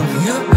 love you.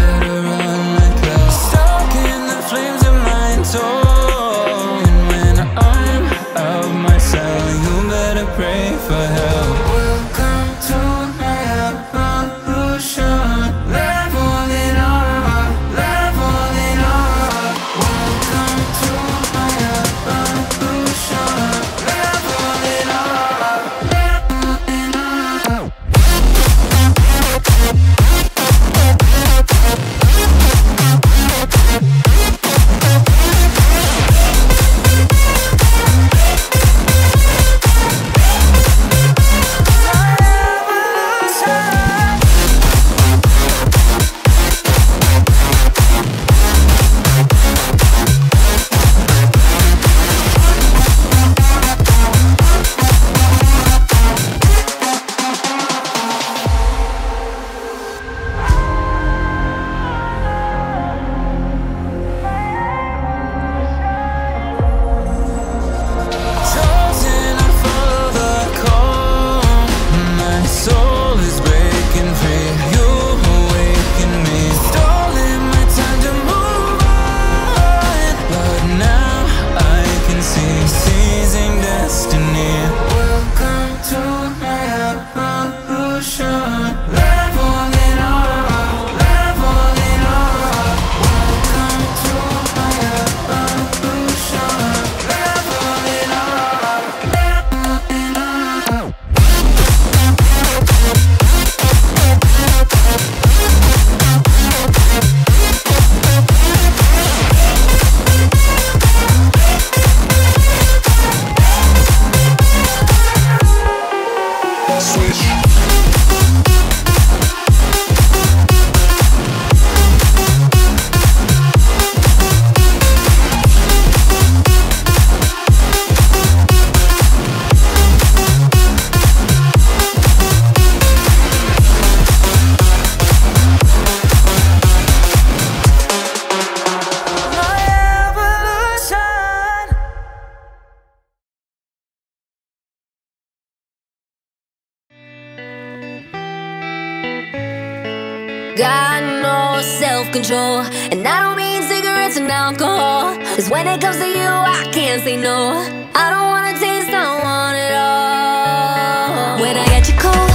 Got no self-control And I don't mean cigarettes and alcohol. Cause when it comes to you, I can't say no. I don't wanna taste, I want it all. When I get your call,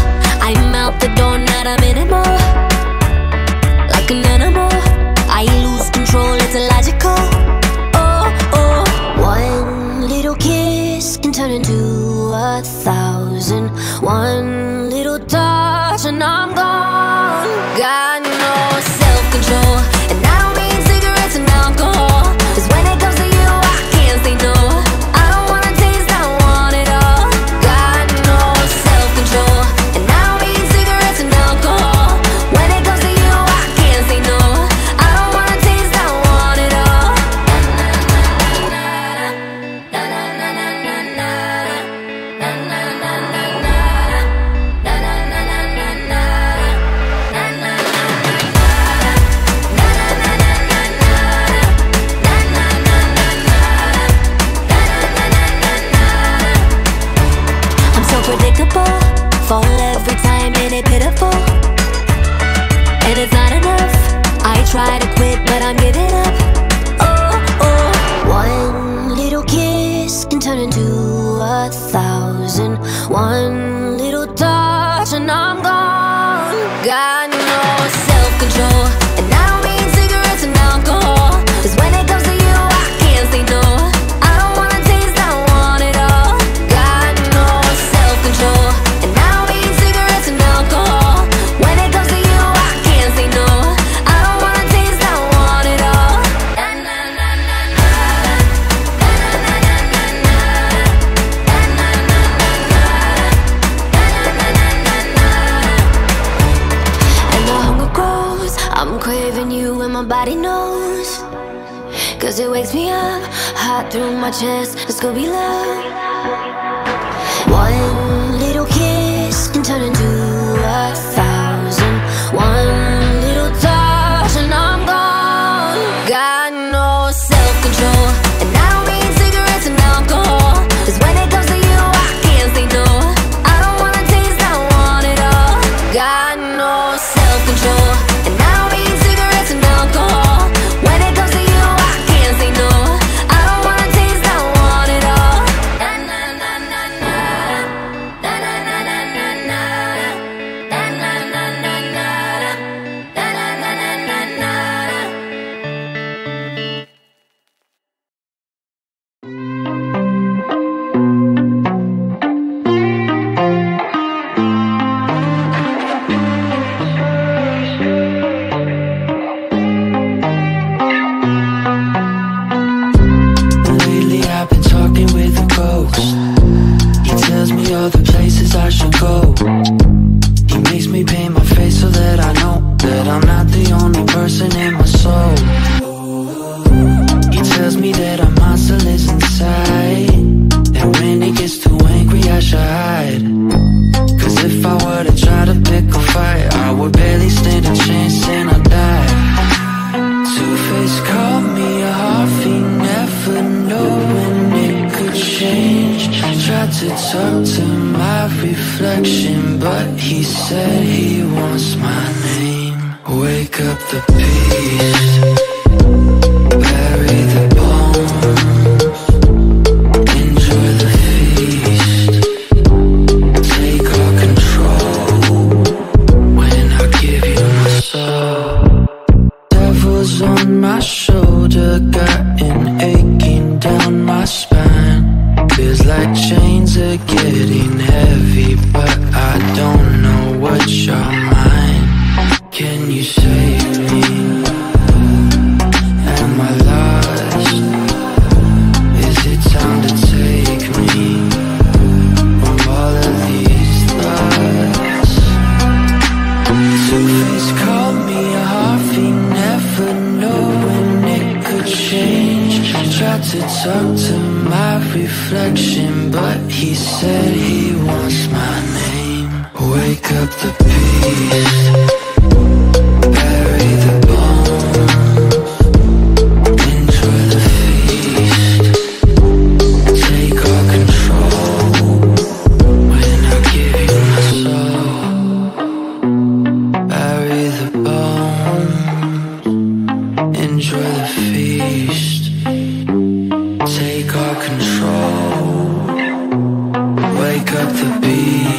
I'm out the door, not a minute more. Like an animal, I lose control, it's illogical. Oh, oh. One little kiss can turn into a thousand. One little touch and I'm fall every time and it pitiful And it's not enough. I try to quit but I'm giving up. Oh, oh. One little kiss can turn into a thousand. One I'm craving you and my body knows. Cause it wakes me up, hot through my chest. It's gonna be love. One little kiss can turn into to talk to my reflection But he said he wants my name. Wake up the beast reflection But he said he wants my name. Wake up the beast to be.